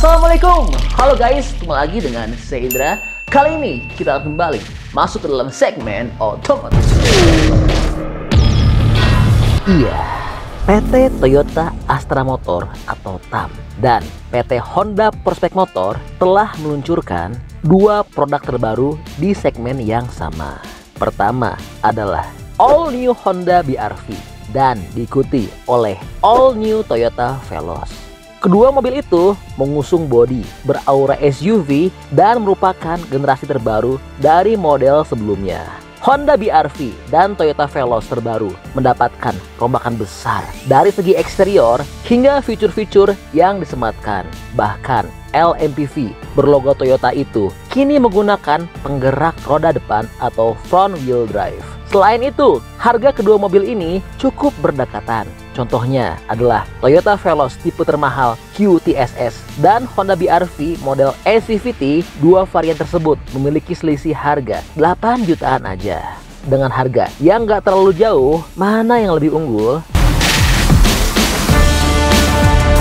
Assalamualaikum, halo guys, ketemu lagi dengan saya Indra. Kali ini kita kembali masuk ke dalam segmen otomotif. Iya, PT Toyota Astra Motor atau TAM dan PT Honda Prospect Motor telah meluncurkan dua produk terbaru di segmen yang sama. Pertama adalah All New Honda BRV dan diikuti oleh All New Toyota Veloz. Kedua mobil itu mengusung bodi beraura SUV dan merupakan generasi terbaru dari model sebelumnya. Honda BRV dan Toyota Veloz terbaru mendapatkan rombakan besar dari segi eksterior hingga fitur-fitur yang disematkan. Bahkan LMPV berlogo Toyota itu kini menggunakan penggerak roda depan atau front wheel drive. Selain itu, harga kedua mobil ini cukup berdekatan. Contohnya adalah Toyota Veloz tipe termahal QTSS dan Honda BRV model SCVT. Dua varian tersebut memiliki selisih harga 8 jutaan aja. Dengan harga yang nggak terlalu jauh, mana yang lebih unggul?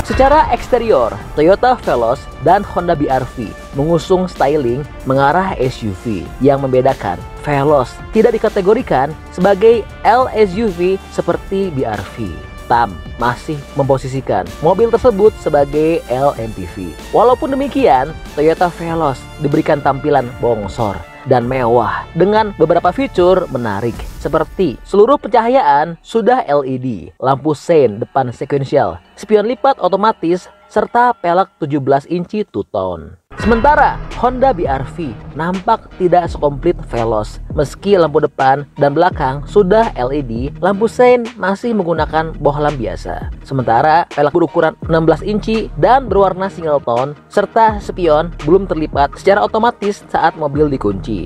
Secara eksterior, Toyota Veloz dan Honda BRV mengusung styling mengarah SUV yang membedakan Veloz tidak dikategorikan sebagai LSUV seperti BRV. TAM masih memposisikan mobil tersebut sebagai LMPV. Walaupun demikian, Toyota Veloz diberikan tampilan bongsor dan mewah dengan beberapa fitur menarik seperti seluruh pencahayaan sudah LED, lampu sein depan sekuensial, spion lipat otomatis, serta pelek 17 inci two-tone. Sementara Honda BRV nampak tidak sekomplit Veloz. Meski lampu depan dan belakang sudah LED, lampu sein masih menggunakan bohlam biasa. Sementara pelek berukuran 16 inci dan berwarna single tone serta spion belum terlipat secara otomatis saat mobil dikunci.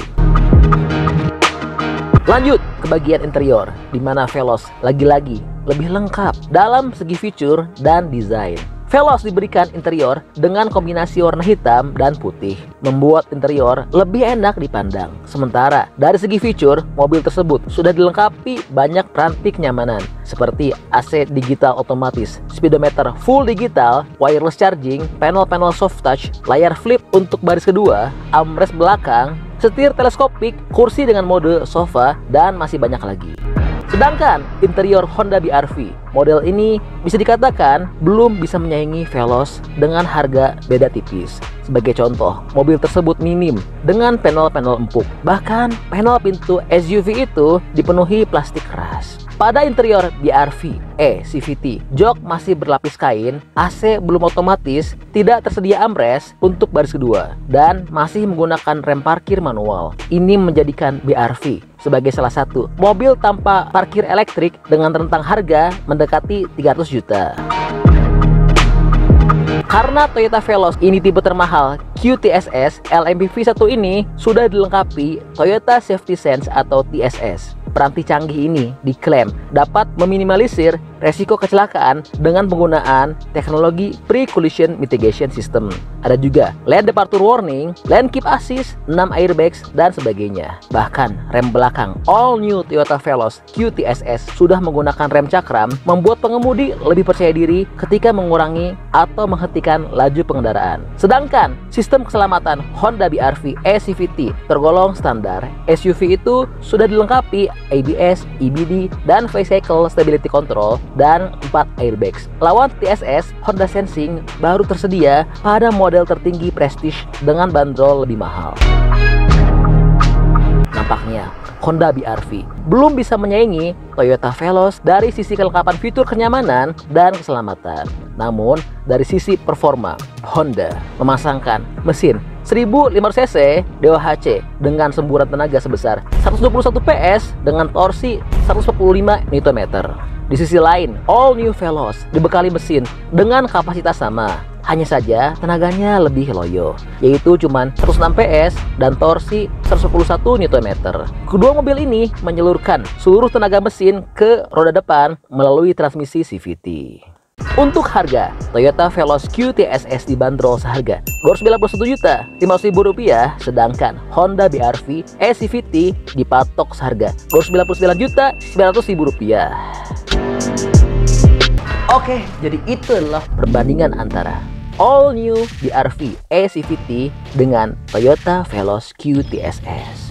Lanjut ke bagian interior, di mana Veloz lagi-lagi lebih lengkap dalam segi fitur dan desain. Veloz diberikan interior dengan kombinasi warna hitam dan putih, membuat interior lebih enak dipandang. Sementara dari segi fitur, mobil tersebut sudah dilengkapi banyak peranti kenyamanan seperti AC digital otomatis, speedometer full digital, wireless charging, panel-panel soft touch, layar flip untuk baris kedua, armrest belakang, setir teleskopik, kursi dengan mode sofa, dan masih banyak lagi. Sedangkan interior Honda BRV model ini bisa dikatakan belum bisa menyaingi Veloz dengan harga beda tipis. Sebagai contoh, mobil tersebut minim dengan panel-panel empuk. Bahkan panel pintu SUV itu dipenuhi plastik keras. Pada interior BRV E CVT, jok masih berlapis kain, AC belum otomatis, tidak tersedia armrest untuk baris kedua, dan masih menggunakan rem parkir manual. Ini menjadikan BRV sebagai salah satu mobil tanpa parkir elektrik dengan rentang harga mendekati 300 juta. Karena Toyota Veloz ini tipe termahal QTSS, LMPV 1 ini sudah dilengkapi Toyota Safety Sense atau TSS. Peranti canggih ini diklaim dapat meminimalisir resiko kecelakaan dengan penggunaan teknologi pre-collision mitigation system. Ada juga lane departure warning, lane keep assist, 6 airbags, dan sebagainya. Bahkan rem belakang all new Toyota Veloz QTSS sudah menggunakan rem cakram membuat pengemudi lebih percaya diri ketika mengurangi atau menghentikan laju pengendaraan. Sedangkan sistem keselamatan Honda BRV ECVT tergolong standar. SUV itu sudah dilengkapi ABS, EBD, dan Vehicle Stability Control, dan 4 airbags. Lawan TSS, Honda Sensing baru tersedia pada model tertinggi Prestige dengan bandrol lebih mahal. Nampaknya Honda BRV belum bisa menyaingi Toyota Veloz dari sisi kelengkapan fitur kenyamanan dan keselamatan. Namun, dari sisi performa, Honda memasangkan mesin 1500 cc DOHC dengan semburan tenaga sebesar 121 PS dengan torsi 145 Nm. Di sisi lain, all new Veloz dibekali mesin dengan kapasitas sama. Hanya saja tenaganya lebih loyo, yaitu cuma 106 PS dan torsi 111 Nm. Kedua mobil ini menyalurkan seluruh tenaga mesin ke roda depan melalui transmisi CVT. Untuk harga, Toyota Veloz QTSS dibanderol seharga 291 juta 500 ribu rupiah, sedangkan Honda BRV SCVT dipatok seharga 299 juta 900 ribu rupiah. Oke, jadi itu adalah perbandingan antara all new BRV ACVT dengan Toyota Veloz QTSS.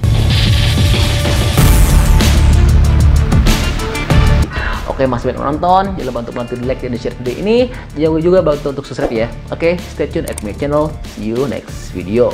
Oke, masih banyak menonton. Jangan lupa untuk bantu di like dan di share video ini. Jangan lupa juga bantu untuk subscribe ya. Oke, stay tune at my channel. See you next video.